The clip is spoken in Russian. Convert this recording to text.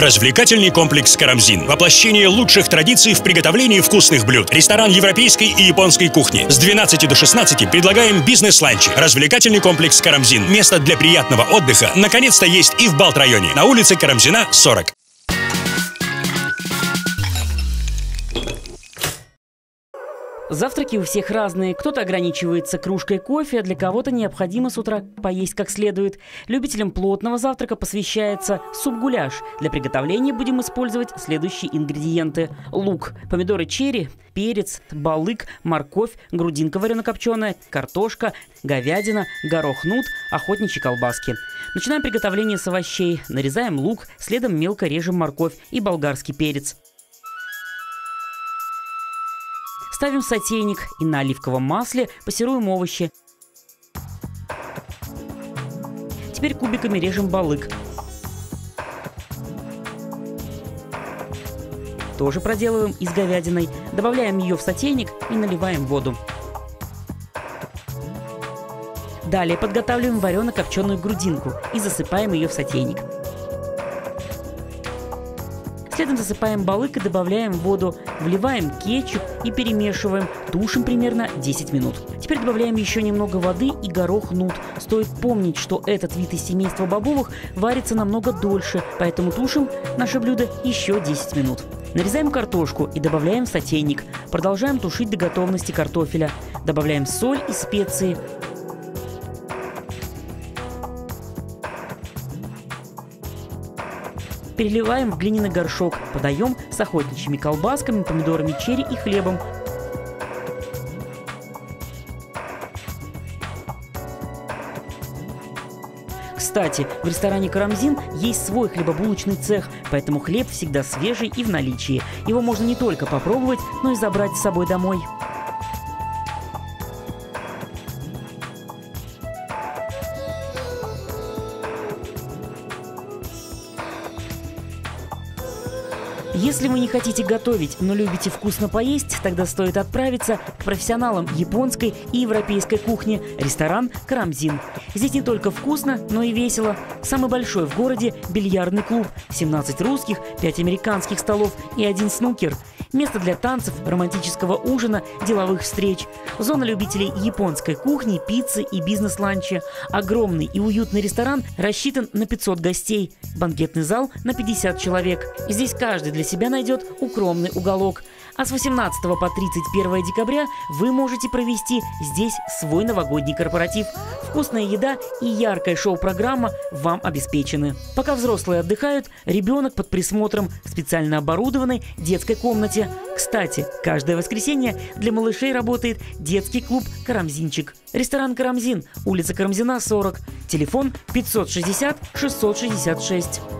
Развлекательный комплекс «Карамзин». Воплощение лучших традиций в приготовлении вкусных блюд. Ресторан европейской и японской кухни. С 12 до 16 предлагаем бизнес-ланчи. Развлекательный комплекс «Карамзин». Место для приятного отдыха наконец-то есть и в Балт-районе. На улице Карамзина, 40. Завтраки у всех разные. Кто-то ограничивается кружкой кофе, а для кого-то необходимо с утра поесть как следует. Любителям плотного завтрака посвящается суп-гуляш. Для приготовления будем использовать следующие ингредиенты. Лук, помидоры черри, перец, балык, морковь, грудинка варено-копченая, картошка, говядина, горох нут, охотничьи колбаски. Начинаем приготовление с овощей. Нарезаем лук, следом мелко режем морковь и болгарский перец. Ставим сотейник и на оливковом масле пассируем овощи. Теперь кубиками режем балык. Тоже проделываем и с говядиной. Добавляем ее в сотейник и наливаем воду. Далее подготавливаем варено-копченую грудинку и засыпаем ее в сотейник. Следом засыпаем балык и добавляем воду, вливаем кетчуп и перемешиваем, тушим примерно 10 минут. Теперь добавляем еще немного воды и горох нут. Стоит помнить, что этот вид из семейства бобовых варится намного дольше, поэтому тушим наше блюдо еще 10 минут. Нарезаем картошку и добавляем в сотейник. Продолжаем тушить до готовности картофеля. Добавляем соль и специи. Переливаем в глиняный горшок, подаем с охотничьими колбасками, помидорами черри и хлебом. Кстати, в ресторане «Карамзин» есть свой хлебобулочный цех, поэтому хлеб всегда свежий и в наличии. Его можно не только попробовать, но и забрать с собой домой. Если вы не хотите готовить, но любите вкусно поесть, тогда стоит отправиться к профессионалам японской и европейской кухни – ресторан «Карамзин». Здесь не только вкусно, но и весело. Самый большой в городе – бильярдный клуб, 17 русских, 5 американских столов и один снукер – место для танцев, романтического ужина, деловых встреч, зона любителей японской кухни, пиццы и бизнес-ланча. Огромный и уютный ресторан рассчитан на 500 гостей, банкетный зал на 50 человек. Здесь каждый для себя найдет укромный уголок. А с 18 по 31 декабря вы можете провести здесь свой новогодний корпоратив. Вкусная еда и яркая шоу-программа вам обеспечены. Пока взрослые отдыхают, ребенок под присмотром в специально оборудованной детской комнате. Кстати, каждое воскресенье для малышей работает детский клуб «Карамзинчик». Ресторан «Карамзин», улица Карамзина, 40, телефон 560 666.